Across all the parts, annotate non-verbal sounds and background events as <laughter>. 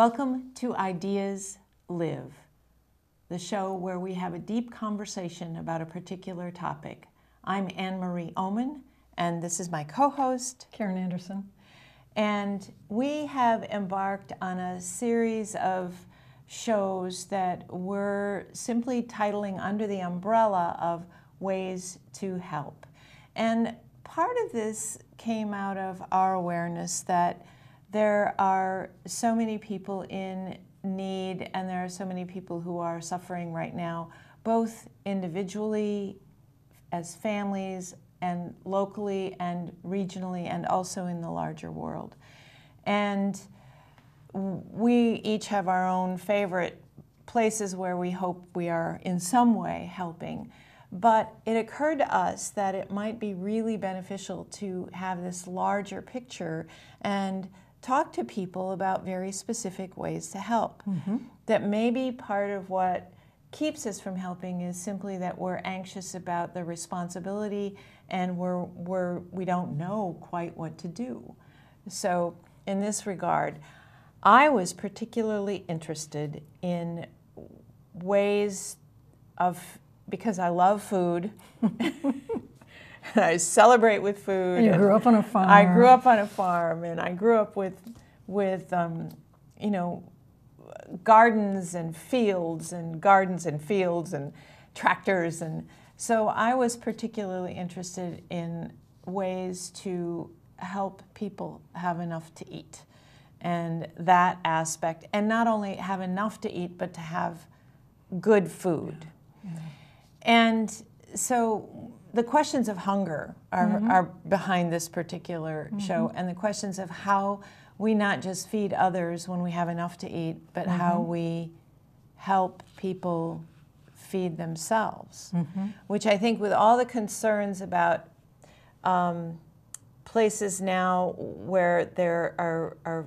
Welcome to Ideas Live, the show where we have a deep conversation about a particular topic. I'm Anne Marie Oomen, and this is my co host, Karen Anderson. And we have embarked on a series of shows that we're simply titling under the umbrella of Ways to Help. And part of this came out of our awareness that there are so many people in need and there are so many people who are suffering right now, both individually, as families, and locally and regionally, and also in the larger world. And we each have our own favorite places where we hope we are in some way helping. But it occurred to us that it might be really beneficial to have this larger picture and talk to people about very specific ways to help. Mm-hmm. That maybe part of what keeps us from helping is simply that we're anxious about the responsibility and we're, we're, we don't know quite what to do. So, in this regard, I was particularly interested in ways of, because I love food. <laughs> I celebrate with food. You grew up on a farm. I grew up on a farm, and I grew up with, with, um, you know, gardens and fields and gardens and fields and tractors, and so I was particularly interested in ways to help people have enough to eat, and that aspect, and not only have enough to eat, but to have good food, yeah. and so the questions of hunger are, mm-hmm. are behind this particular mm-hmm. show, and the questions of how we not just feed others when we have enough to eat, but mm-hmm. how we help people feed themselves. Mm-hmm. Which I think, with all the concerns about um, places now where there are, are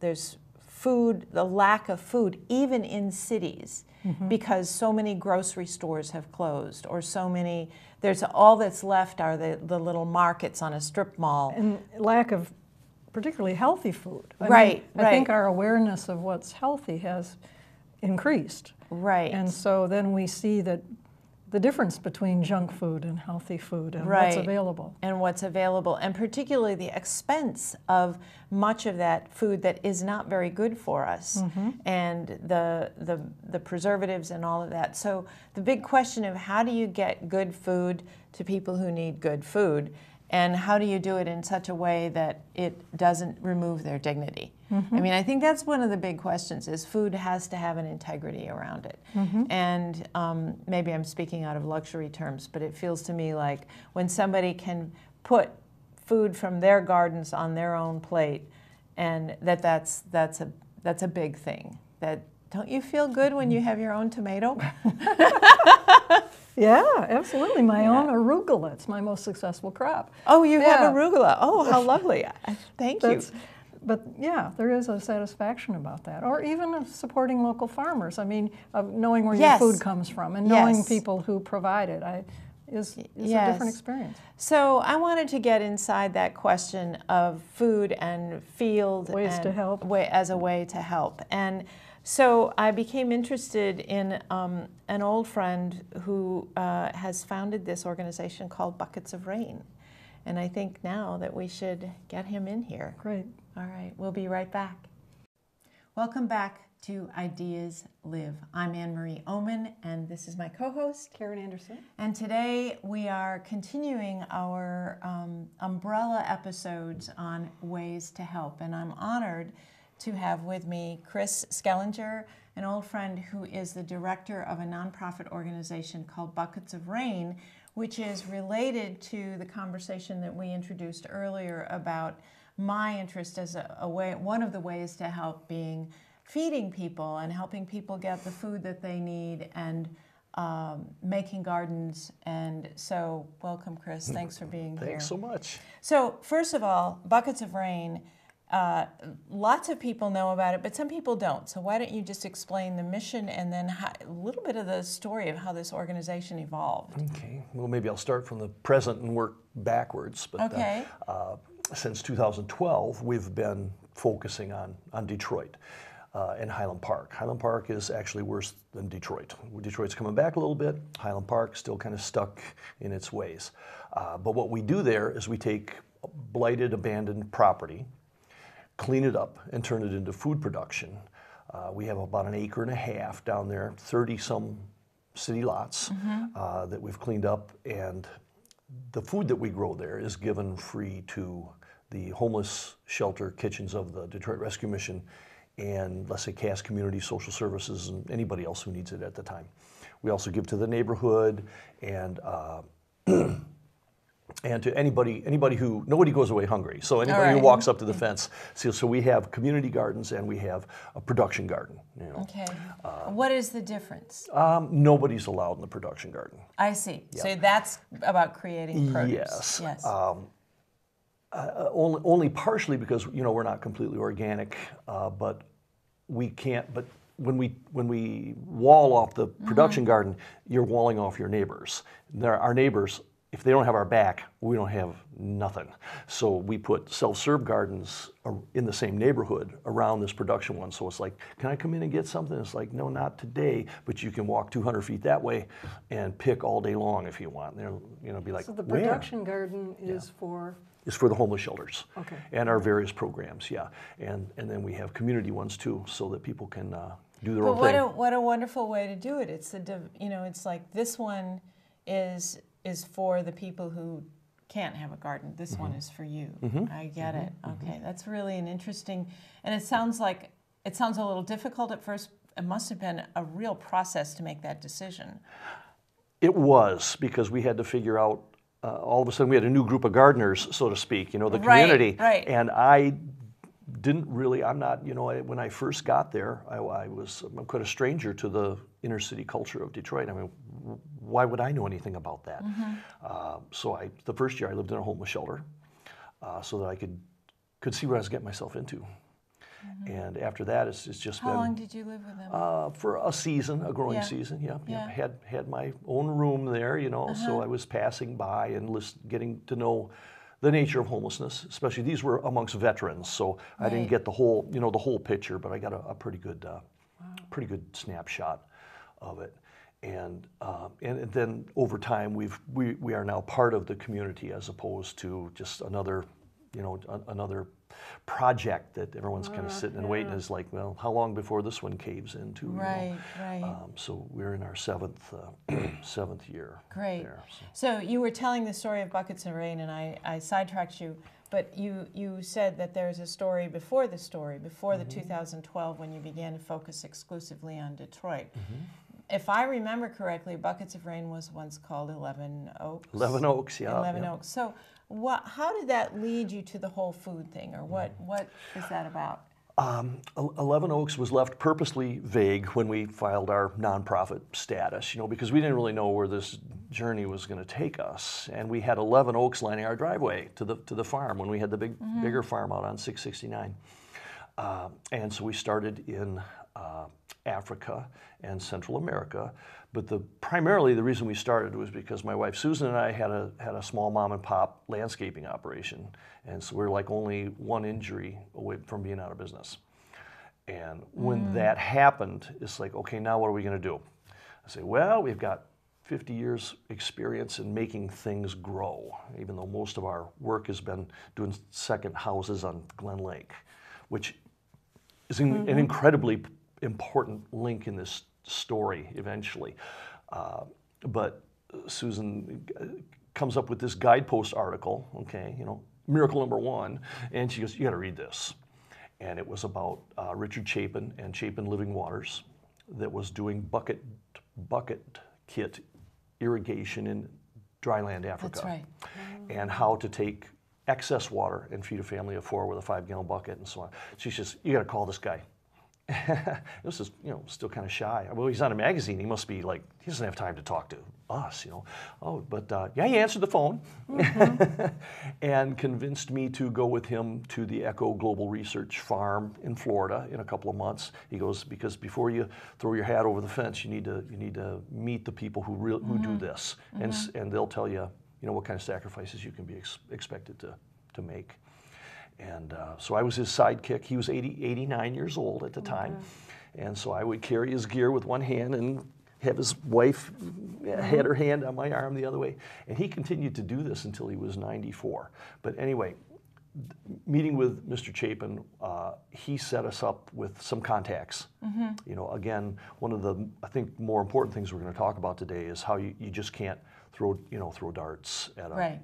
there's food, the lack of food, even in cities, mm-hmm. because so many grocery stores have closed, or so many, there's all that's left are the, the little markets on a strip mall. And lack of particularly healthy food. I right, mean, I right. think our awareness of what's healthy has increased. Right. And so then we see that the difference between junk food and healthy food and right. what's available. And what's available, and particularly the expense of much of that food that is not very good for us, mm-hmm. and the, the, the preservatives and all of that. So, the big question of how do you get good food to people who need good food, and how do you do it in such a way that it doesn't remove their dignity? Mm-hmm. I mean, I think that's one of the big questions: is food has to have an integrity around it. Mm-hmm. And um, maybe I'm speaking out of luxury terms, but it feels to me like when somebody can put food from their gardens on their own plate, and that that's that's a that's a big thing. That don't you feel good when you have your own tomato? <laughs> <laughs> yeah, absolutely. My yeah. own arugula. It's my most successful crop. Oh, you yeah. have arugula. Oh, how lovely. Thank you but yeah, there is a satisfaction about that. Or even supporting local farmers. I mean, of knowing where yes. your food comes from and knowing yes. people who provide it I, is, is yes. a different experience. So I wanted to get inside that question of food and field ways and to help way, as a way to help. And so I became interested in um, an old friend who uh, has founded this organization called Buckets of Rain. And I think now that we should get him in here. Great. All right, we'll be right back. Welcome back to Ideas Live. I'm Anne Marie Oomen, and this is my co host, Karen Anderson. And today we are continuing our um, umbrella episodes on ways to help. And I'm honored to have with me Chris Skellenger, an old friend who is the director of a nonprofit organization called Buckets of Rain, which is related to the conversation that we introduced earlier about my interest as a, a, way, one of the ways to help being feeding people and helping people get the food that they need and um, making gardens. And so, welcome, Chris. Mm. Thanks for being Thanks here. Thanks so much. So, first of all, buckets of rain. Uh, lots of people know about it, but some people don't. So why don't you just explain the mission and then how, a little bit of the story of how this organization evolved? Okay. Well, maybe I'll start from the present and work backwards. But, uh, okay. Uh, since 2012, we've been focusing on, on Detroit. uh, and Highland Park. Highland Park is actually worse than Detroit. Detroit's coming back a little bit. Highland Park still kind of stuck in its ways. Uh, but what we do there is we take blighted, abandoned property, clean it up, and turn it into food production. Uh, we have about an acre and a half down there, 30 some city lots uh, that we've cleaned up, and the food that we grow there is given free to the homeless shelter kitchens of the Detroit Rescue Mission and let's say Cass Community Social Services and anybody else who needs it at the time. We also give to the neighborhood and uh, <clears throat> and to anybody anybody who nobody goes away hungry. So anybody who walks up to the fence. So, so we have community gardens and we have a production garden. You know, Okay. what is the difference? um, nobody's allowed in the production garden. I see. So that's about creating produce. Yes. Yes. Uh, only, only partially because you know we're not completely organic, uh, but we can't. But when we when we wall off the production garden, you're walling off your neighbors. There, our neighbors, if they don't have our back, we don't have nothing. So we put self-serve gardens in the same neighborhood around this production one. So it's like, can I come in and get something? It's like, no, not today, but you can walk 200 feet that way and pick all day long if you want. And they'll, you know, be like, So the where? production garden is for, is for the homeless shelters. Okay. And our various programs, yeah. And, and then we have community ones too, so that people can uh, do their But own what thing. a what a wonderful way to do it. It's the div- you know it's like this one is is for the people who can't have a garden. This one mm-hmm. is for you. Mm-hmm. I get mm-hmm. it. Okay, that's really an interesting, and it sounds like it sounds a little difficult at first. It must have been a real process to make that decision. It was, because we had to figure out, uh, all of a sudden, we had a new group of gardeners, so to speak, you know, the Right, community. right. And I didn't really, I'm not, you know, I, when I first got there, I, I was I'm quite a stranger to the inner city culture of Detroit. I mean, why would I know anything about that? Mm-hmm. Uh, so I, the first year I lived in a homeless shelter uh, so that I could, could see what I was getting myself into. And after that, it's, it's just Mm-hmm. How been long did you live with them? uh, for a season, a growing Yeah. season. Yeah, yeah. Yeah. Uh-huh. Had had my own room there, you know. So I was passing by and list, getting to know the nature of homelessness. Especially these were amongst veterans, so I didn't get the whole, you know, the whole picture, but I got a, a pretty good, uh, pretty good snapshot of it. And, uh, and and then over time, we've we, we are now part of the community as opposed to just another, you know, a, another project that everyone's kind of sitting and waiting. Is like, well, how long before this one caves into? you know? right, right. Um, so we're in our seventh uh, <clears throat> seventh year. Great. There, so. So you were telling the story of buckets of rain, and I, I sidetracked you, but you, you said that there's a story before the story, before the 2012 when you began to focus exclusively on Detroit. If I remember correctly, Buckets of Rain was once called Eleven Oaks. Eleven Oaks, yeah. Eleven yeah. Oaks. So, what? How did that lead you to the whole food thing, or what? What is that about? Um, Eleven Oaks was left purposely vague when we filed our nonprofit status, you know, because we didn't really know where this journey was going to take us, and we had Eleven Oaks lining our driveway to the to the farm when we had the big bigger farm out on 669, uh, and so we started in uh, Africa and Central America. But the primarily the reason we started was because my wife Susan and I had a had a small mom and pop landscaping operation, and so we are like only one injury away from being out of business. And when mm. that happened, it's like, okay, now what are we going to do? I say, well, we've got 50 years experience in making things grow, even though most of our work has been doing second houses on Glen Lake, which is an, an mm-hmm. incredibly important link in this story eventually. Uh, but Susan uh, comes up with this guidepost article, okay, you know, miracle number one, and she goes, You got to read this. And it was about uh, Richard Chapin and Chapin Living Waters that was doing bucket, bucket kit irrigation in dryland Africa That's right. and how to take excess water and feed a family of four with a five gallon bucket and so on. She says, You got to call this guy. <laughs> this is, you know, still kind of shy. Well, he's on a magazine. He must be like, he doesn't have time to talk to us, you know. Oh, but uh, yeah, he answered the phone mm-hmm. <laughs> and convinced me to go with him to the Echo Global Research Farm in Florida in a couple of months. He goes, because before you throw your hat over the fence, you need to, you need to meet the people who, real, who do mm-hmm. this. And, mm-hmm. and they'll tell you, you know, what kind of sacrifices you can be ex- expected to, to make. And uh, so I was his sidekick. He was 80, 89 years old at the time. And so I would carry his gear with one hand and have his wife had her hand on my arm the other way. And he continued to do this until he was 94. But anyway, meeting with Mr. Chapin, uh, he set us up with some contacts. You know, again, one of the I think more important things we're going to talk about today is how you, you just can't throw you know throw darts at a, Right.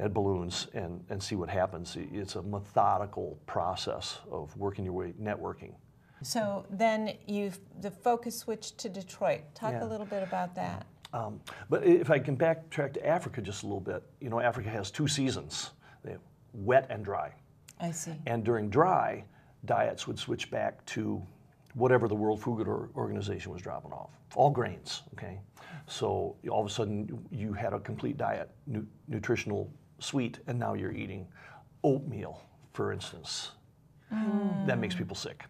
At balloons and, and see what happens. It's a methodical process of working your way networking. So then you've the focus switched to Detroit. Talk Yeah. a little bit about that. Um, but if I can backtrack to Africa just a little bit, you know, Africa has two seasons: wet and dry. I see. And during dry, diets would switch back to whatever the World Food Organization was dropping off, all grains. Okay, so all of a sudden you had a complete diet, nu- nutritional, sweet, and now you're eating oatmeal, for instance. That makes people sick.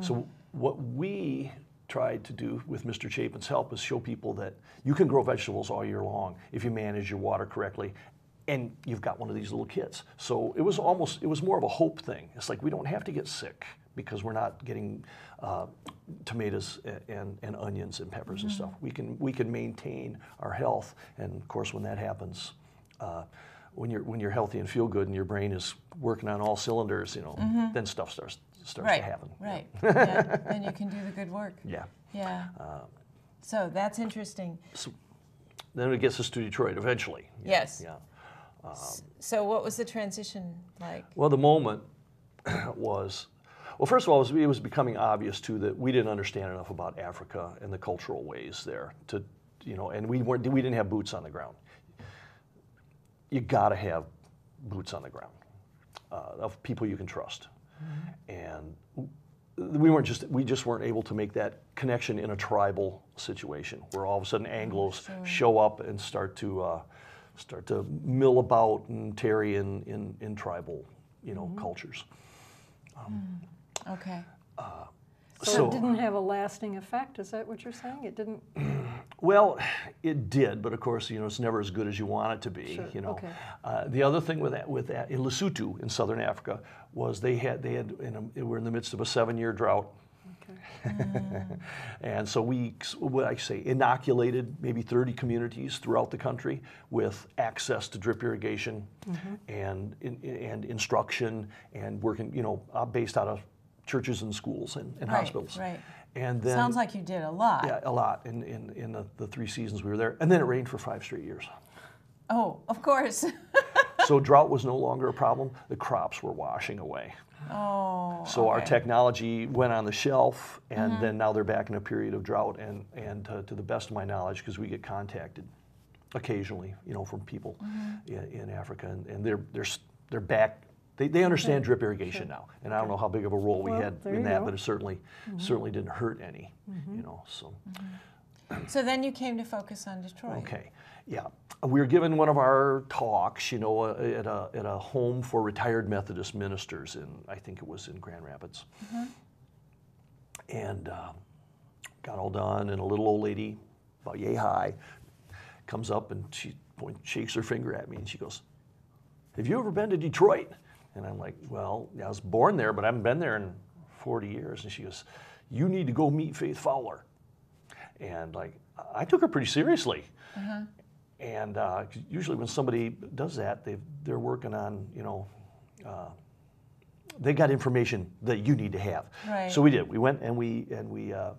So what we tried to do with Mr. Chapin's help is show people that you can grow vegetables all year long if you manage your water correctly and you've got one of these little kits. So it was almost, it was more of a hope thing. It's like we don't have to get sick because we're not getting uh, tomatoes and, and onions and peppers and stuff. We can, we can maintain our health. And of course, when that happens, uh, when you're, when you're healthy and feel good and your brain is working on all cylinders, you know, then stuff starts, starts Right. to happen. Right. <laughs> yeah. Then you can do the good work. Yeah. Yeah. Um, so that's interesting. Then it gets us to Detroit eventually. Yeah, Yes. Yeah. So what was the transition like? Well, the moment <clears throat> was, well, first of all, it was, it was becoming obvious too that we didn't understand enough about Africa and the cultural ways there to, you know, and we weren't, we didn't have boots on the ground. You got to have boots on the ground uh, of people you can trust, and we weren't just we just weren't able to make that connection in a tribal situation where all of a sudden Anglo's show up and start to uh, start to mill about and tarry in in, in tribal you know cultures. Okay. So, it didn't have a lasting effect. Is that what you're saying? It didn't. <clears throat> Well, it did, but of course, you know, it's never as good as you want it to be. Sure, You know, okay. uh, the other thing with that, with that in Lesotho in southern Africa was they had they had in a, were in the midst of a seven-year drought, Okay. <laughs> and so we what I say inoculated maybe 30 communities throughout the country with access to drip irrigation Mm-hmm. and and instruction and working you know uh, based out of churches and schools and, and Right, hospitals. right. And then Sounds like you did a lot. yeah, a lot in, in, in the, the three seasons we were there. And then it rained for five straight years. Oh, of course. <laughs> So drought was no longer a problem. The crops were washing away. oh. So our technology went on the shelf, and then now they're back in a period of drought. And, and uh, to the best of my knowledge, because we get contacted occasionally, you know, from people in, in Africa, and, and they're, they're, they're back. They, they understand drip irrigation now, and I don't know how big of a role we had in that, go. but it certainly certainly didn't hurt any, you know. So So then you came to focus on Detroit. Okay, yeah. We were given one of our talks, you know, uh, at a, at a home for retired Methodist ministers in, I think it was in Grand Rapids. And uh, got all done, and a little old lady, about yay high, comes up and she point, shakes her finger at me and she goes, Have you ever been to Detroit? And I'm like, Well, I was born there, but I haven't been there in 40 years. And she goes, You need to go meet Faith Fowler and like I took her pretty seriously. And uh, usually when somebody does that, they they're working on you know. Uh, they got information that you need to have. Right. So we did. We went and we and we uh,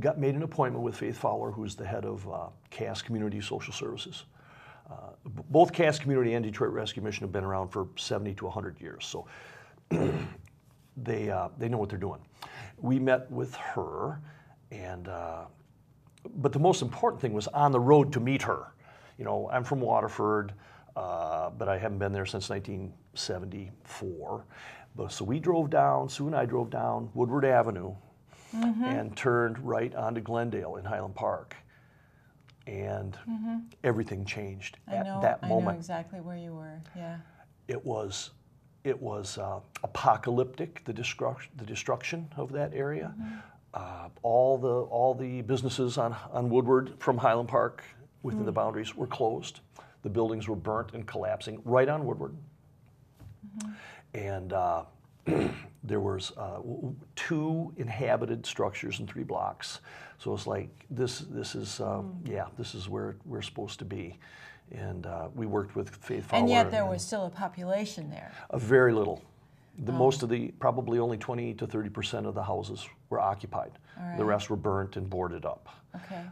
got made an appointment with Faith Fowler, who's the head of uh, Cass Community Social Services. Uh, both Cass Community and Detroit Rescue Mission have been around for 70 to 100 years. So <clears throat> they, uh, they know what they're doing. We met with her, and uh, but the most important thing was on the road to meet her. You know, I'm from Waterford, uh, but I haven't been there since 1974. But so we drove down. Sue and I drove down Woodward Avenue and turned right onto Glendale in Highland Park, and everything changed I at know. that I know moment exactly where you were. Yeah. it was it was uh, apocalyptic the destruction the destruction of that area uh, all the all the businesses on on Woodward from Highland Park within the boundaries were closed the buildings were burnt and collapsing right on Woodward and uh, <clears throat> there was uh, two inhabited structures in three blocks. So it's like this. This is um, yeah. This is where we're supposed to be, and uh, we worked with Faith Fowler. And yet there was still a population there. a very little. The most of the probably only 20 to 30 percent of the houses were occupied. The rest were burnt and boarded up. Okay.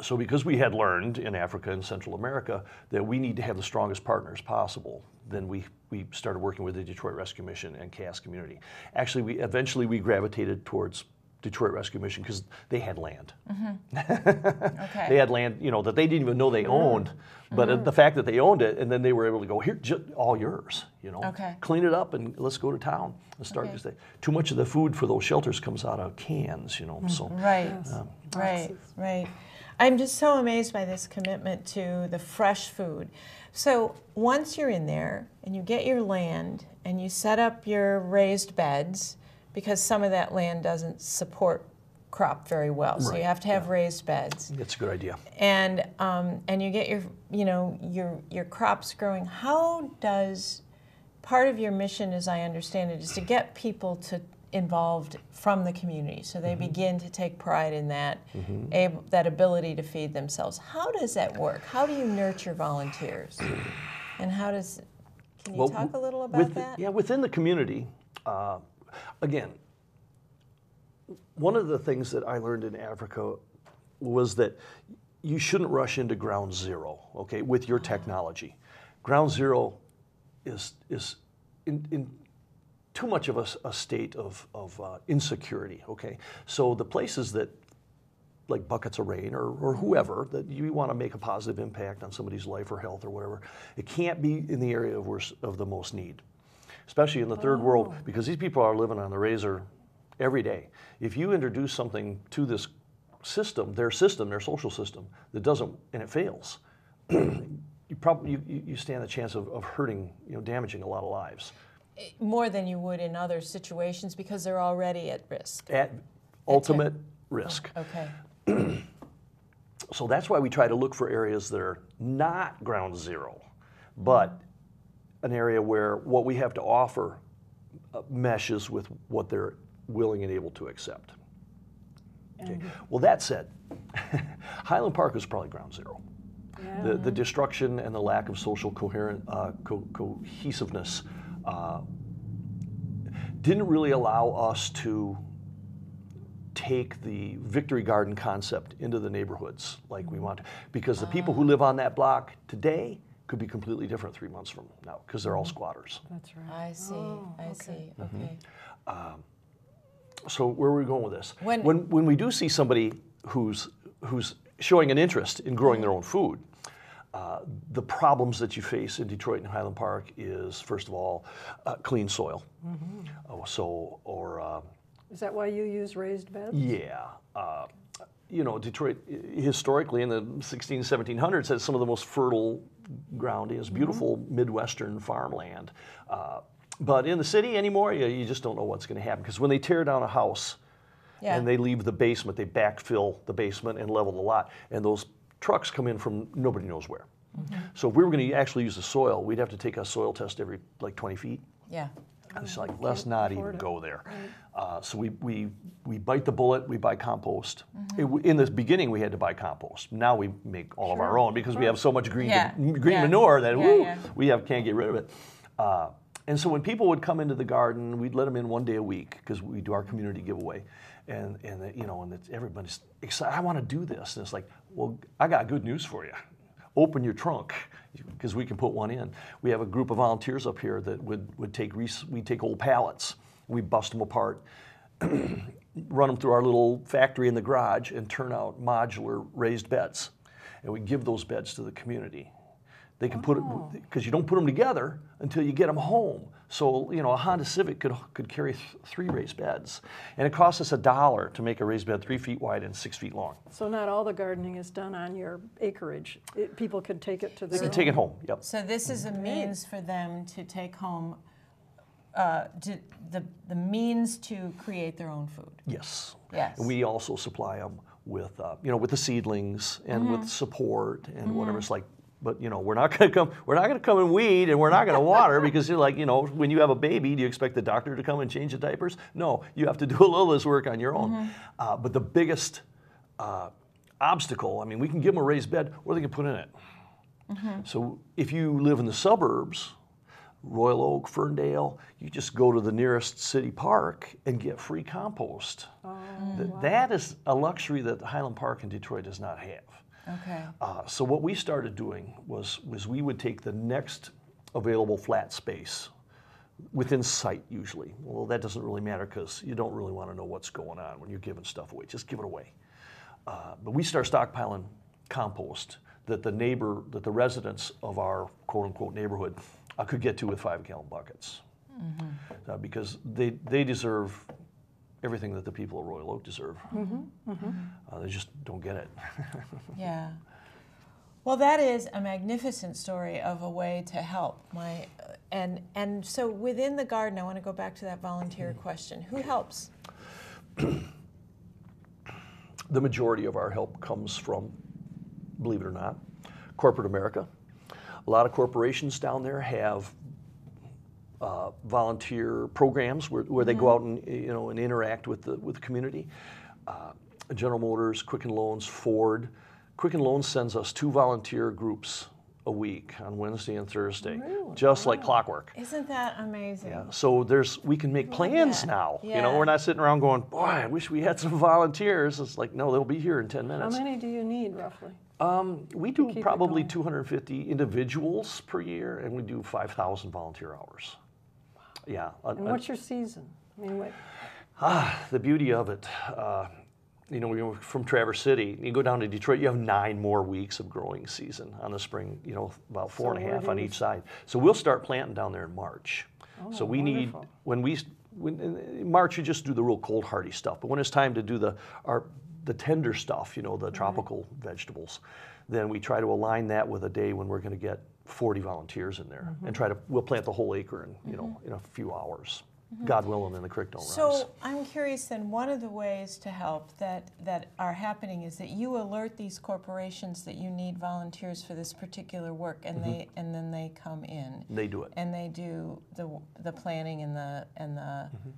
So, because we had learned in Africa and Central America that we need to have the strongest partners possible, then we, we started working with the Detroit Rescue Mission and Cass Community. Actually, we eventually we gravitated towards Detroit Rescue Mission because they had land. Mm-hmm. <laughs> Okay. They had land, you know, that they didn't even know they mm-hmm. owned, but uh, the fact that they owned it, and then they were able to go here, ju- all yours, you know, Okay. clean it up and let's go to town and start. Okay. Because too much of the food for those shelters comes out of cans, you know. So um, Right, right, right. I'm just so amazed by this commitment to the fresh food. So once you're in there and you get your land and you set up your raised beds, because some of that land doesn't support crop very well, so you have to have raised beds. That's a good idea. and um, and you get your you know your your crops growing. How does part of your mission, as I understand it, is to get people to involved from the community, so they begin to take pride in that ab- that ability to feed themselves. How does that work? How do you nurture volunteers? <clears throat> And how does can you Well, talk a little about with- that? Yeah, within the community, uh, again, one of the things that I learned in Africa was that you shouldn't rush into ground zero, okay, with your technology. Ground zero is, is in, in too much of a state of, of uh, insecurity, okay? So the places that like buckets of rain or, or whoever that you want to make a positive impact on somebody's life or health or whatever it can't be in the area of, worst, of the most need especially in the third world because these people are living on the razor every day. If you introduce something to this system their system their social system that doesn't and it fails <clears throat> you probably you, you you stand the chance of, of hurting you know damaging a lot of lives More than you would in other situations because they're already at risk. at ultimate risk Okay. <clears throat> So that's why we try to look for areas that are not ground zero, but an area where what we have to offer uh, meshes with what they're willing and able to accept. Okay. Well, that said, <laughs> Highland Park is probably ground zero. The, the destruction and the lack of social coherent uh, co- cohesiveness uh, didn't really allow us to take the Victory Garden concept into the neighborhoods like we want, to, because the people who live on that block today could be completely different three months from now, because they're all squatters. That's right. I see. I see. Mm-hmm. Okay. So where are we going with this? When- when, when we do see somebody who's, who's showing an interest in growing their own food, uh, the problems that you face in Detroit and Highland Park is, first of all, uh, clean soil. Oh, so, or uh, Is that why you use raised beds? Yeah. Uh, you know, Detroit historically in the 16, 1700s had some of the most fertile ground. It's beautiful Midwestern farmland. Uh, but in the city anymore, you, you just don't know what's going to happen. Because when they tear down a house Yeah. and they leave the basement, they backfill the basement and level the lot. And those trucks come in from nobody knows where. So if we were going to actually use the soil, we'd have to take a soil test every like 20 feet. Yeah. It's like, let's not even go there. Uh, so we, we, we bite the bullet, we buy compost. It in the beginning, we had to buy compost. Now we make all of our own because we have so much green, Yeah, green yeah, manure that yeah, woo, yeah. we have, can't get rid of it. Uh, and so when people would come into the garden, we'd let them in one day a week because we do our community giveaway. And, and you know, and it's, everybody's excited, I want to do this. And it's like, well, I got good news for you open your trunk because we can put one in. We have a group of volunteers up here that would, would take we take old pallets, we bust them apart, <clears throat> run them through our little factory in the garage, and turn out modular raised beds. And we give those beds to the community. They can put it because you don't put them together until you get them home. So you know a Honda Civic could could carry th- three raised beds, and it costs us a dollar to make a raised bed three feet wide and six feet long. So not all the gardening is done on your acreage. It, people could take it to their You own. take it home. Yep. So this is a means for them to take home, uh, to, the, the means to create their own food. Yes. Yes. And we also supply them with, uh, you know, with the seedlings and with support and whatever. It's like but you know we're not <laughs> going to come we're not going to come and weed and we're not going to water <laughs> because you're like you know when you have a baby do you expect the doctor to come and change the diapers no you have to do a little of this work on your own mm-hmm. uh, but the biggest uh, obstacle i mean we can give them a raised bed what are they going to put in it mm-hmm. so if you live in the suburbs royal oak ferndale you just go to the nearest city park and get free compost oh, wow. that is a luxury that highland park in detroit does not have Okay. Uh, so what we started doing was was we would take the next available flat space within sight usually. Well, that doesn't really matter because you don't really want to know what's going on when you're giving stuff away. Just give it away. Uh, but we start stockpiling compost that the neighbor, that the residents of our quote unquote neighborhood uh, could get to with five gallon buckets. Mm-hmm. Uh, because they, they deserve everything that the people of Royal Oak deserve. Mm-hmm, mm-hmm. Uh, they just don't get it. <laughs> yeah. Well, that is a magnificent story of a way to help my, uh, and and so within the garden, I want to go back to that volunteer question. Who helps? <clears throat> the majority of our help comes from, believe it or not, corporate America. A lot of corporations down there have uh, volunteer programs where, where mm-hmm. they go mm-hmm. out and you know and interact with the with the community. Uh, General Motors, Quicken Loans, Ford. Quicken Loans sends us two volunteer groups a week on Wednesday and Thursday, really? just wow. like clockwork. Isn't that amazing? Yeah. So there's we can make plans now. Yeah. You know, we're not sitting around going, "Boy, I wish we had some <laughs> volunteers." It's like, no, they'll be here in 10 minutes. How many do you need roughly? Um, we do probably 250 individuals per year, and we do 5,000 volunteer hours. Yeah. And what's your season? I mean, what? Ah, the beauty of it. Uh, you know, you're from Traverse City, you go down to Detroit, you have nine more weeks of growing season on the spring, you know, about four so and a half on each side. So we'll start planting down there in March. Oh, so we wonderful. need, when we, when, in March you just do the real cold hardy stuff, but when it's time to do the, our, the tender stuff, you know, the tropical vegetables, then we try to align that with a day when we're going to get 40 volunteers in there mm-hmm. and try to we'll plant the whole acre in you know mm-hmm. in a few hours mm-hmm. god willing then the creek don't so rise so i'm curious then one of the ways to help that that are happening is that you alert these corporations that you need volunteers for this particular work and they mm-hmm. and then they come in they do it and they do the the planning and the and the mm-hmm.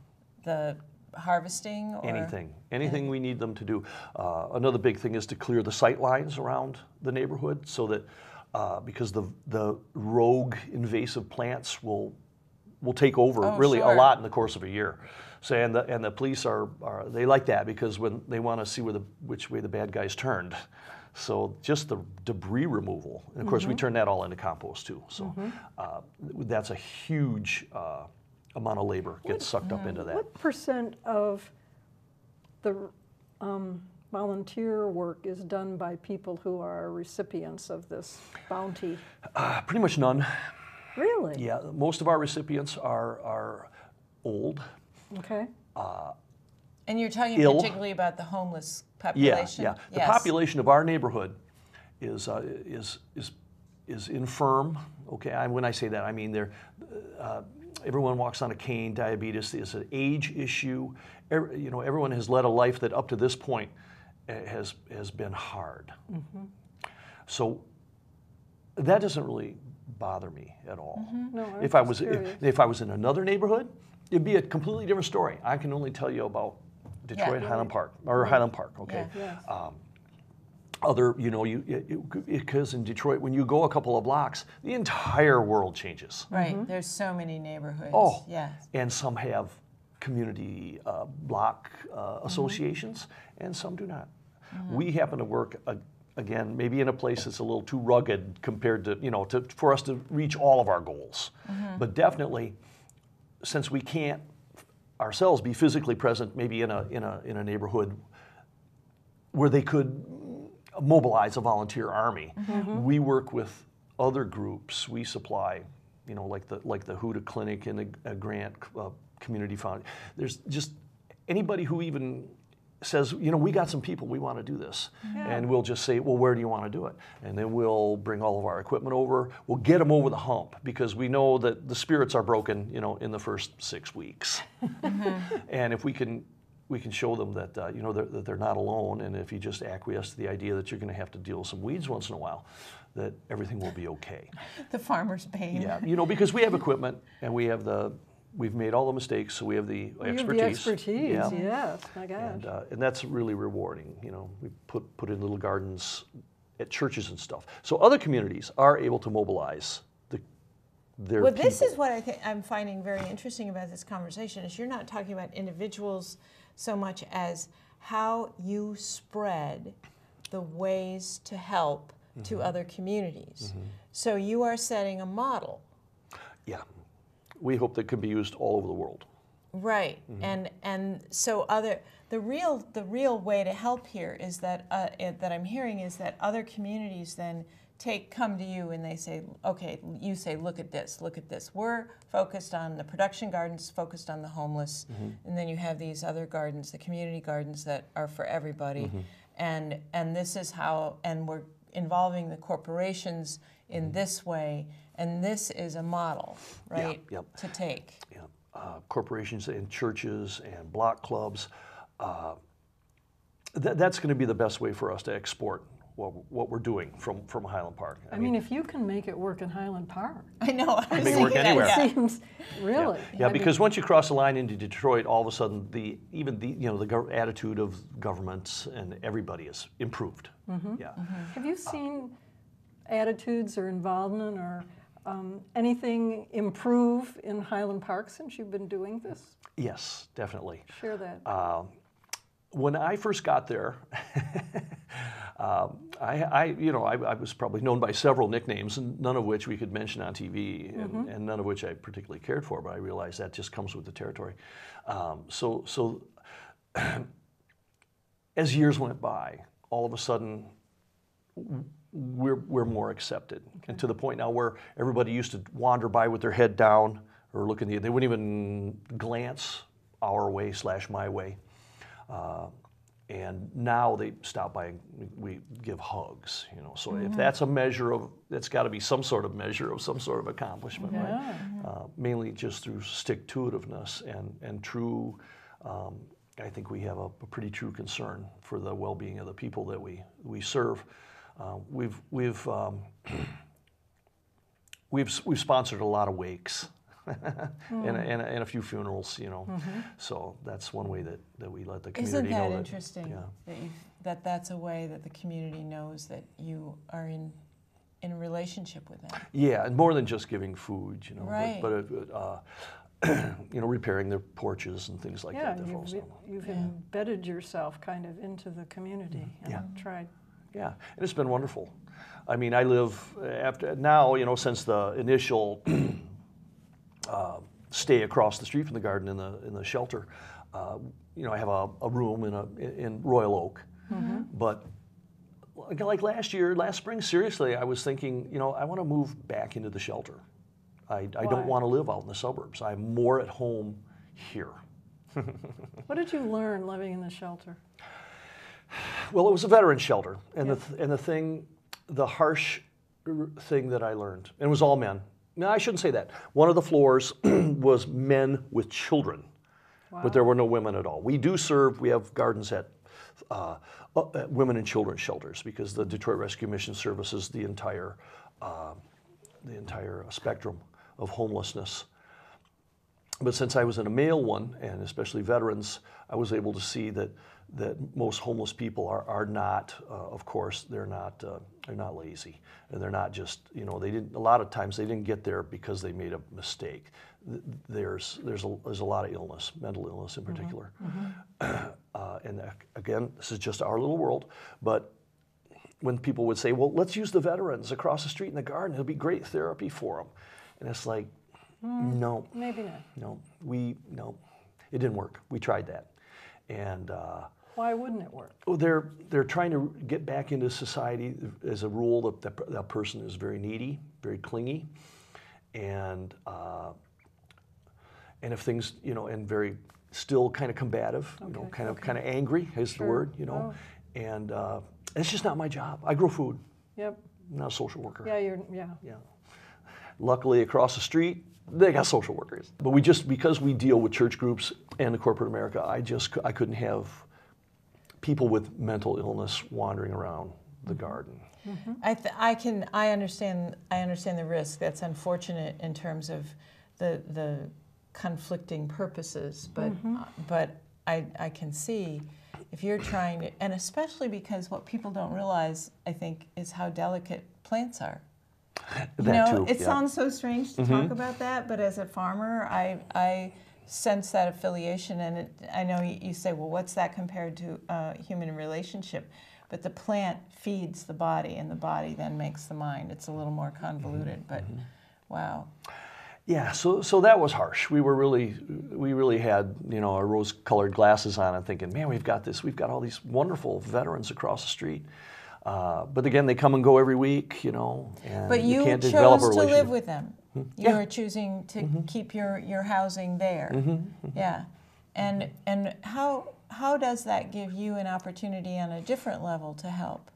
the harvesting or anything anything we need them to do uh, another big thing is to clear the sight lines around the neighborhood so that uh, because the, the rogue invasive plants will, will take over oh, really sure. a lot in the course of a year. So, and the, and the police are, are they like that because when they want to see where the, which way the bad guys turned. So just the debris removal, and of course mm-hmm. we turn that all into compost too. So mm-hmm. uh, that's a huge uh, amount of labor gets what, sucked up into that. What percent of the um, volunteer work is done by people who are recipients of this bounty? Uh, pretty much none. Really? Yeah, most of our recipients are, are old. Okay. Uh, and you're talking Ill. particularly about the homeless population. Yeah, yeah. The population of our neighborhood is uh, is is is infirm. Okay, I, when I say that, I mean they're. Uh, everyone walks on a cane. Diabetes is an age issue. Every, you know, everyone has led a life that up to this point has, has been hard. Mm-hmm. So that doesn't really bother me at all. Mm-hmm. No, if I was if, if, I was in another neighborhood, it'd be a completely different story. I can only tell you about Detroit yeah, Highland Park or Highland Park. Okay. Yeah. Um, other, you know, you because in Detroit, when you go a couple of blocks, the entire world changes. Right. Mm-hmm. There's so many neighborhoods. Oh. Yes. And some have community uh, block uh, mm-hmm. associations, and some do not. Mm-hmm. We happen to work uh, again, maybe in a place that's a little too rugged compared to you know to, for us to reach all of our goals. Mm-hmm. But definitely, since we can't ourselves be physically present, maybe in a in a in a neighborhood where they could mobilize a volunteer army, mm-hmm. we work with other groups. We supply, you know, like the like the Huda Clinic and a, a grant uh, community fund. There's just anybody who even says, you know, we got some people, we want to do this. Yeah. And we'll just say, well, where do you want to do it? And then we'll bring all of our equipment over. We'll get them over the hump because we know that the spirits are broken, you know, in the first six weeks. Mm-hmm. and if we can we can show them that uh, you know they're, that they're not alone, and if you just acquiesce to the idea that you're going to have to deal with some weeds once in a while, that everything will be okay. <laughs> The farmer's pain. Yeah, you know, because we have equipment and we have the, we've made all the mistakes, so we have the You have expertise. the expertise, Yeah. yes, my gosh. And, uh, and that's really rewarding. You know, we put put in little gardens at churches and stuff. So other communities are able to mobilize the their Well, this is what I think I'm finding very interesting about this conversation is you're not talking about individuals so much as how you spread the ways to help Mm-hmm. to other communities. So you are setting a model, yeah. We hope that can be used all over the world. right? Mm-hmm. And and so other the real the real way to help here is that uh, it, that I'm hearing is that other communities then take come to you and they say, okay, you say, look at this, look at this. We're focused on the production gardens, focused on the homeless, and then you have these other gardens, the community gardens that are for everybody, and and this is how, and we're involving the corporations in this way, and this is a model, right, yep. to take. Yeah. Uh, corporations and churches and block clubs. Uh, th- that's going to be the best way for us to export what, what we're doing from, from Highland Park. I mean, if you can make it work in Highland Park, <laughs> I know. I was Make it work thinking that, anywhere. yeah. seems really. Yeah, because once you cross the line into Detroit, all of a sudden the even the you know the gov- attitude of governments and everybody is improved. Yeah, Have you seen attitudes or involvement or um, anything improve in Highland Park since you've been doing this? yes, definitely. Share that. Uh, When I first got there, <laughs> um, I, I you know I, I was probably known by several nicknames, and none of which we could mention on TV, and, and none of which I particularly cared for. But I realized that just comes with the territory. Um, so so <clears throat> as years went by, all of a sudden we're, we're more accepted. And to the point now where everybody used to wander by with their head down or look looking the, they wouldn't even glance our way slash my way. Uh, and now they stop by and we, give hugs, you know. So if that's a measure of, that's got to be some sort of measure of some sort of accomplishment, right? Uh, mainly just through stick-to-itiveness and, and true, um, I think we have a, a pretty true concern for the well-being of the people that we, we serve. Uh, we've, we've, um, <clears throat> we've, we've sponsored a lot of wakes <laughs> and, a, and, a, and a few funerals, you know. So that's one way that, that we let the community Isn't that know interesting yeah. that, that that's a way that the community knows that you are in in relationship with them? Yeah, and more than just giving food, you know, Right. but, but uh, <clears throat> you know, repairing their porches and things like yeah, that. that you've, folks be- know. you've embedded yourself kind of into the community and Yeah. tried. Yeah, and it's been wonderful. I mean, I live uh, after now, you know, since the initial <clears throat> uh, stay across the street from the garden in the in the shelter. Uh, you know, I have a, a room in a in Royal Oak, but like- like last year, last spring, seriously, I was thinking, you know, I want to move back into the shelter. I, I don't want to live out in the suburbs. I'm more at home here. <laughs> What did you learn living in the shelter? Well, it was a veteran shelter, and the th- and the thing, the harsh thing that I learned, and it was all men. No, I shouldn't say that. One of the floors <clears throat> was men with children, but there were no women at all. We do serve. We have gardens at. Uh, uh, at women and children's shelters because the Detroit Rescue Mission services the entire, uh, the entire spectrum of homelessness. But since I was in a male one, and especially veterans, I was able to see that that most homeless people are, are not, uh, of course, they're not uh, they're not lazy, and they're not just you know they didn't a lot of times they didn't get there because they made a mistake. There's there's a, there's a lot of illness, mental illness in particular, <clears throat> uh, and uh, again, this is just our little world, but when people would say, "Well, let's use the veterans across the street in the garden; it'll be great therapy for them," and it's like, no, Maybe not. no, we no, it didn't work. We tried that, and uh, Why wouldn't it work? well, they're they're trying to get back into society. As a rule, that that, that person is very needy, very clingy, and uh, and if things you know, and very still kind of combative, you know, Okay, kind of okay. kind of angry is the word, you know, and uh, it's just not my job. I grow food. Yep. I'm not a social worker. Yeah, you're. Yeah. Yeah. Luckily, across the street, they got social workers. But we just because we deal with church groups and the corporate America, I just I couldn't have people with mental illness wandering around the garden. Mm-hmm. I, th- I can I understand I understand the risk. That's unfortunate in terms of the the conflicting purposes, but mm-hmm. uh, but I I can see if you're trying to, and especially because what people don't realize, I think, is how delicate plants are. you know, too, it yeah. sounds so strange to mm-hmm. talk about that, but as a farmer, I I sense that affiliation, and it, I know you, say, well, what's that compared to uh, human relationship? But the plant feeds the body, and the body then makes the mind. It's a little more convoluted, but mm-hmm. wow. Yeah, so so that was harsh. We were really we really had you know our rose-colored glasses on and thinking, man, we've got this. We've got all these wonderful veterans across the street. Uh, but again, they come and go every week, you know. And but you, you can't chose to live with them. You are choosing to mm-hmm. keep your, your housing there. Mm-hmm. mm-hmm. Yeah, and and how how does that give you an opportunity on a different level to help?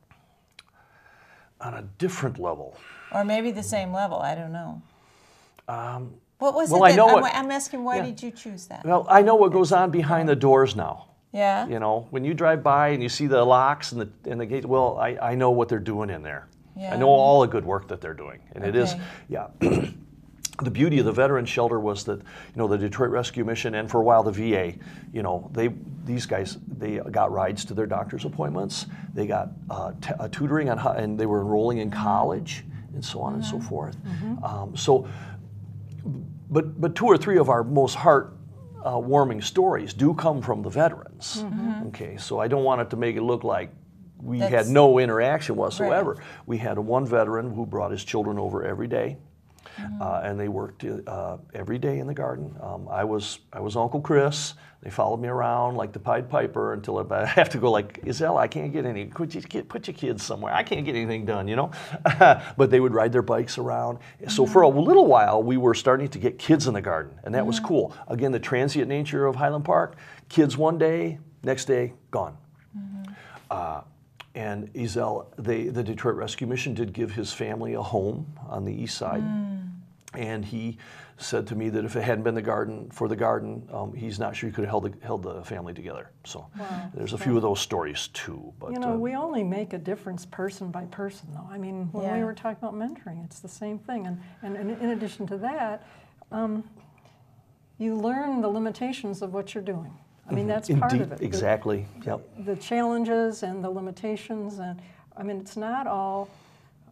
On a different level. Or maybe the same level. I don't know. Um, what was well, it? I know I'm, what, I'm asking. Why yeah. did you choose that? Well, I know what goes on behind the doors now. Yeah. You know, when you drive by and you see the locks and the and the gate. Well, I, I know what they're doing in there. Yeah. I know all the good work that they're doing, and okay. it is, yeah. <clears throat> the beauty of the veteran shelter was that you know the Detroit Rescue Mission and for a while the VA, you know they these guys they got rides to their doctor's appointments. They got uh, t- uh, tutoring on how, and they were enrolling in college and so on mm-hmm. and so forth. Mm-hmm. Um, so, but but two or three of our most heart uh, warming stories do come from the veterans. Mm-hmm. Okay, so I don't want it to make it look like we That's, had no interaction whatsoever. Right. We had one veteran who brought his children over every day, mm-hmm. uh, and they worked uh, every day in the garden. Um, I was I was Uncle Chris. They followed me around like the Pied Piper until I <laughs> have to go like Isabel. I can't get any. Could you get, put your kids somewhere? I can't get anything done, you know. <laughs> but they would ride their bikes around. So for a little while, we were starting to get kids in the garden, and that mm-hmm. was cool. Again, the transient nature of Highland Park. Kids one day, next day gone. Mm-hmm. Uh, and Ezel, they, the Detroit Rescue Mission did give his family a home on the east side. Mm. And he said to me that if it hadn't been the garden for the garden, um, he's not sure he could have held the, held the family together. So wow. there's a few of those stories too. But you know, uh, we only make a difference person by person, though. I mean, when yeah. we were talking about mentoring, it's the same thing. And and, and in addition to that, um, you learn the limitations of what you're doing. I mean, that's Indeed, part of it. Exactly. The, yep. The challenges and the limitations, and I mean, it's not all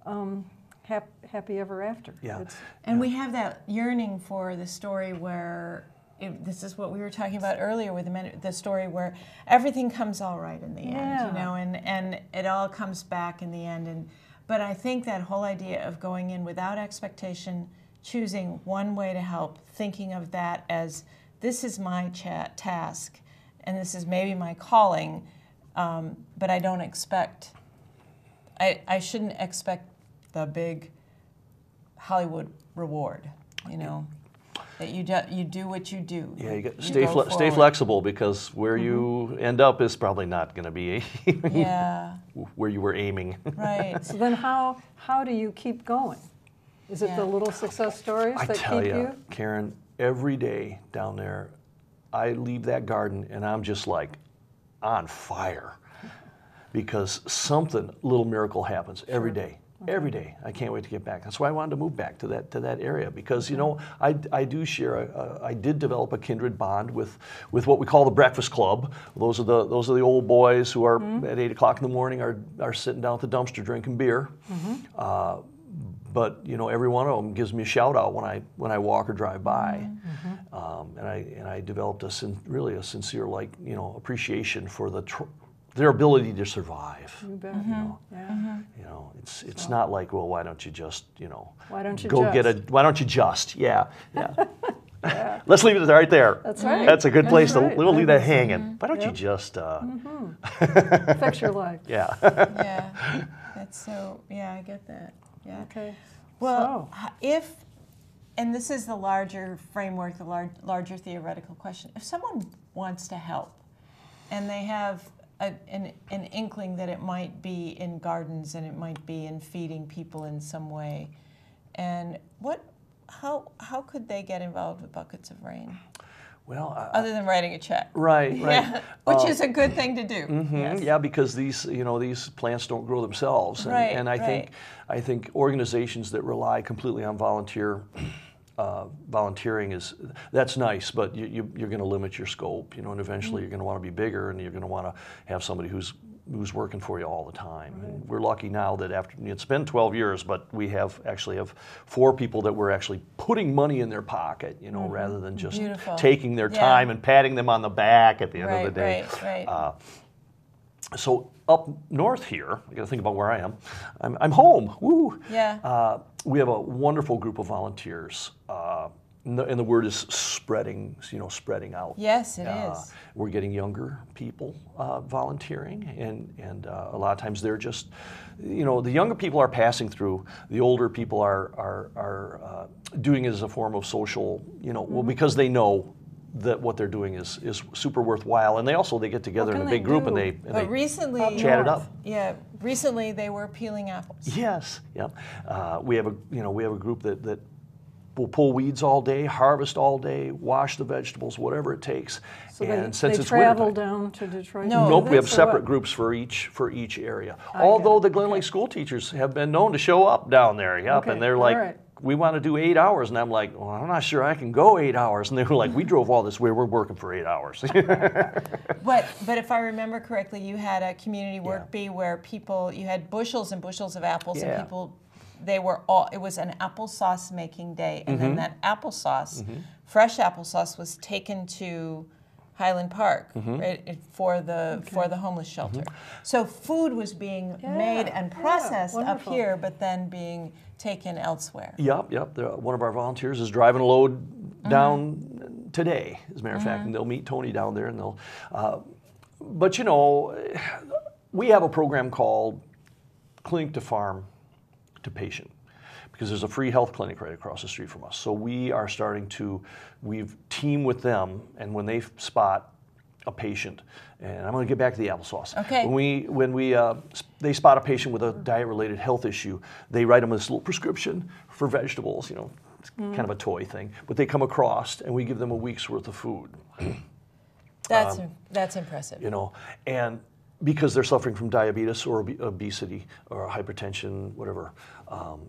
um, hap, happy ever after. Yeah. It's, and yeah. we have that yearning for the story where. It, this is what we were talking about earlier with the, men, the story where everything comes all right in the yeah. end, you know, and, and it all comes back in the end. And but I think that whole idea of going in without expectation, choosing one way to help, thinking of that as this is my chat task, and this is maybe my calling, um, but I don't expect, I, I shouldn't expect the big Hollywood reward, you know? That you do, you do what you do. Yeah, you, got, you stay fle- stay flexible because where mm-hmm. you end up is probably not going to be <laughs> yeah. where you were aiming. Right. <laughs> so then, how how do you keep going? Is it yeah. the little success stories I that tell keep you, you? Karen, every day down there, I leave that garden and I'm just like on fire because something little miracle happens every day. Every day, I can't wait to get back. That's why I wanted to move back to that to that area because you know I, I do share a, a, I did develop a kindred bond with with what we call the breakfast club. Those are the those are the old boys who are mm-hmm. at eight o'clock in the morning are are sitting down at the dumpster drinking beer. Mm-hmm. Uh, but you know every one of them gives me a shout out when I when I walk or drive by, mm-hmm. um, and I and I developed a sin, really a sincere like you know appreciation for the tr- their ability to survive. You bet. You know, yeah. Mm-hmm. you know it's it's not like well why don't you just you know why don't you go just? get a why don't you just yeah <laughs> yeah. yeah. <laughs> Let's leave it right there. That's right. That's a good place That's to. We'll leave that hanging. Mm-hmm. Why don't yep. you just uh, mm-hmm. fix your life? <laughs> Yeah. yeah. That's so. Yeah, I get that. Yeah. Okay. Well, so. if, and this is the larger framework, the lar- larger theoretical question, if someone wants to help and they have a, an, an inkling that it might be in gardens and it might be in feeding people in some way, and what, how how could they get involved with buckets of rain Well, I- other than writing a check? right, right. Yeah, which is a good thing to do. Mhm, Yes. Yeah, because these, you know, these plants don't grow themselves, and, Right, and I think. I think organizations that rely completely on volunteer, uh, volunteering is that's nice, but you, you, you're going to limit your scope, you know, and eventually Mm. you're going to want to be bigger, and you're going to want to have somebody who's who's working for you all the time. And we're lucky now that after it's been 12 years, but we have actually have four people that we're actually putting money in their pocket, you know, rather than just Mm-hmm. Beautiful. taking their Yeah. time and patting them on the back at the end Right, of the day. right, right. Uh, so up north here, I got to think about where I am. I'm, I'm home. Woo! Yeah. Uh, we have a wonderful group of volunteers, uh, and, the, and the word is spreading. You know, spreading out. Yes, it Uh, is. We're getting younger people uh, volunteering, and and uh, a lot of times they're just, you know, the younger people are passing through. The older people are are are uh, doing it as a form of social, you know, Mm-hmm. well because they know that what they're doing is is super worthwhile, and they also they get together in a big group and they and they recently, chat it up. Yeah, recently they were peeling apples. Yes, yeah. Uh, we have a you know we have a group that that will pull weeds all day, harvest all day, wash the vegetables, whatever it takes. So and they, since they it's travel wintertime- down to Detroit? No, Nope, we have separate what? groups for each for each area. I Although got the it. Glen Lake school teachers have been known to show up down there, yep, Okay, and they're like, right. "We want to do eight hours," and I'm like, "Well, I'm not sure I can go eight hours." And they were like, "We drove all this way. We're working for eight hours." <laughs> But but if I remember correctly, you had a community work Yeah. bee where people you had bushels and bushels of apples Yeah. and people they were all it was an applesauce making day and Mm-hmm. then that applesauce fresh applesauce was taken to Highland Park Mm-hmm. right, for the for the homeless shelter. So food was being made Yeah, and yeah, processed up here, but then being taken elsewhere. Yep, yep. One of our volunteers is driving a load down today, as a matter of fact, and they'll meet Tony down there, and they'll. Uh, but you know, we have a program called Clinic to Farm to Patient because there's a free health clinic right across the street from us. So we are starting to, we've teamed with them, and when they spot a patient, and I'm going to get back to the applesauce. Okay. When we when we uh, they spot a patient with a diet-related health issue, they write them this little prescription for vegetables. You know, it's kind of a toy thing, but they come across, and we give them a week's worth of food. <clears throat> That's Um, that's impressive. You know, and because they're suffering from diabetes or obe- obesity or hypertension, whatever, um,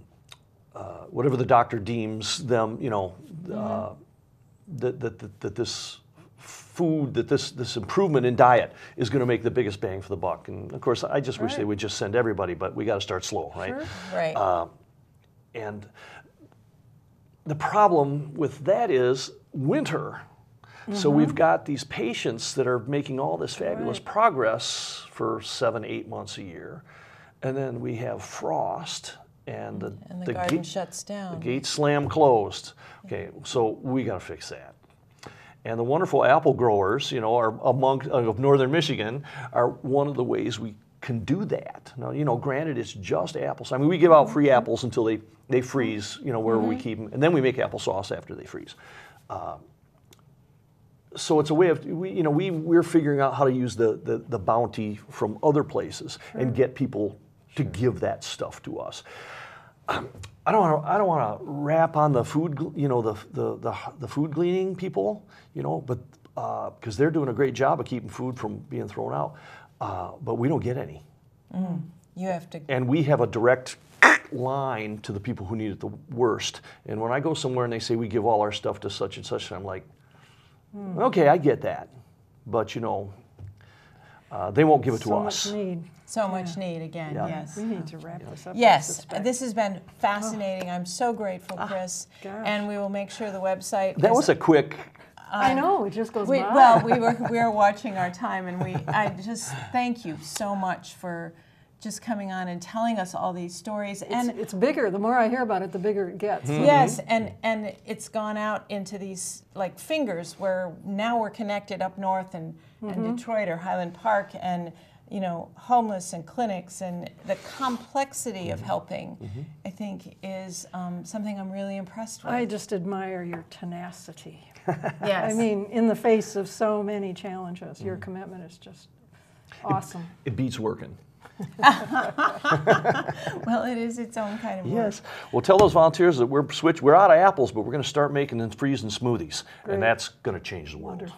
uh, whatever the doctor deems them, you know, uh, that, that, that, that this food, that this, this improvement in diet is going to make the biggest bang for the buck. And of course, I just wish they would just send everybody, but we got to start slow, right? Sure. Right. Uh, And the problem with that is winter. So we've got these patients that are making all this fabulous Right. progress for seven, eight months a year. And then we have frost and the, and the, the garden gate- shuts down. the gates slam closed. Okay, so we got to fix that. And the wonderful apple growers, you know, are among of northern Michigan, are one of the ways we can do that. Now, you know, granted, it's just apples. I mean, we give out free apples until they they freeze, you know, wherever we keep them, and then we make applesauce after they freeze. Uh, so it's a way of we, you know, we we're figuring out how to use the the, the bounty from other places and get people to give that stuff to us. Um, I don't want to. I don't want to rap on the food. You know, the the the, the food gleaning people. You know, but uh, because they're doing a great job of keeping food from being thrown out, uh, but we don't get any, mm, You have to and we have a direct line to the people who need it the worst. And when I go somewhere and they say we give all our stuff to such and such, I'm like, hmm. okay, I get that, but you know, uh, they won't give it to us. so much need. so much need again. Yeah. Yes. We need to wrap this up. Yes, this has been fascinating. I'm so grateful, Chris. gosh. and we will make sure the website. That is- was a quick. I know, it just goes We, well, we were we were watching our time, and we. I just thank you so much for just coming on and telling us all these stories. and it's bigger. The more I hear about it, the bigger it gets. Hmm. Yes, mm-hmm. and and it's gone out into these like fingers where now we're connected up north and, and mm-hmm. Detroit or Highland Park and you know homeless and clinics and the complexity of mm-hmm. helping. I think is um, something I'm really impressed with. I just admire your tenacity. <laughs> yes, I mean, in the face of so many challenges, your commitment is just awesome. It beats working. <laughs> well, it is its own kind of work. Yes. Well, tell those volunteers that we're switch. We're out of apples, but we're going to start making and freezing smoothies, Great. and that's going to change the world.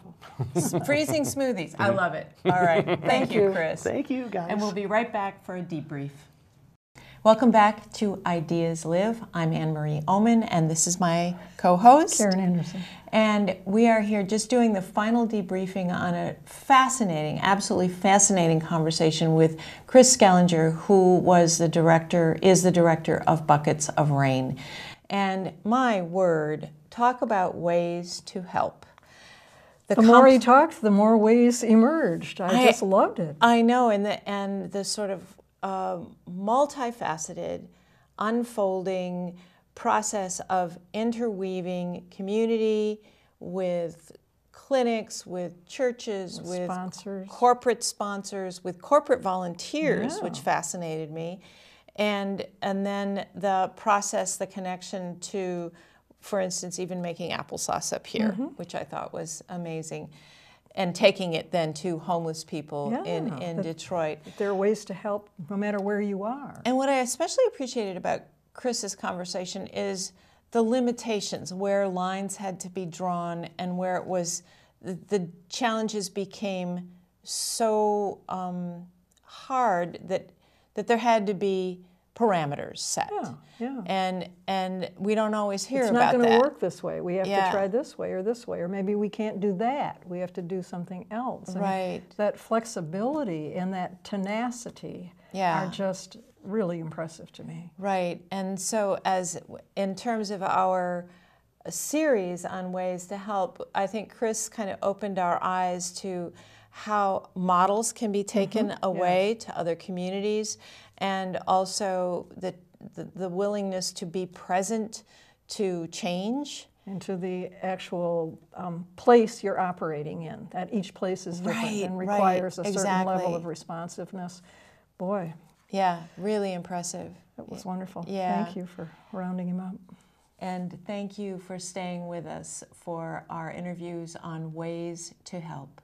Wonderful. Freezing smoothies. I <laughs> love it. All right. Thank, you, you. Chris. Thank you, guys. And we'll be right back for a debrief. Welcome back to Ideas Live. I'm Anne Marie Oomen, and this is my co host. Karen Anderson. And we are here just doing the final debriefing on a fascinating, absolutely fascinating conversation with Chris Skellenger, who was the director, is the director of Buckets of Rain. And my word, talk about ways to help. The more he talked, the more ways emerged. I, I- just loved it. I know, and the and the sort of uh, multifaceted, unfolding process of interweaving community with clinics, with churches, with, sponsors. corporate sponsors, with corporate volunteers, which fascinated me, and and then the process, the connection to, for instance, even making applesauce up here, Mm-hmm. which I thought was amazing. And taking it then to homeless people in, Yeah, in that- Detroit. There are ways to help no matter where you are. And what I especially appreciated about Chris's conversation is the limitations, where lines had to be drawn and where it was, the, the challenges became so um, hard that, that there had to be parameters set. Yeah, yeah. And, and we don't always hear It's about not going to work this way. We have Yeah. to try this way or this way, or maybe we can't do that. We have to do something else. And Right. That flexibility and that tenacity Yeah. are just really impressive to me. Right. And so, as in terms of our series on ways to help, I think Chris kind of opened our eyes to how models can be taken mm-hmm. away to other communities and also the, the, the willingness to be present to change. Into the actual um, place you're operating in. That each place is different Right, and right, requires a certain level of responsiveness. Boy, Yeah, really impressive. that was wonderful. Yeah. Thank you for rounding him up. And thank you for staying with us for our interviews on ways to help.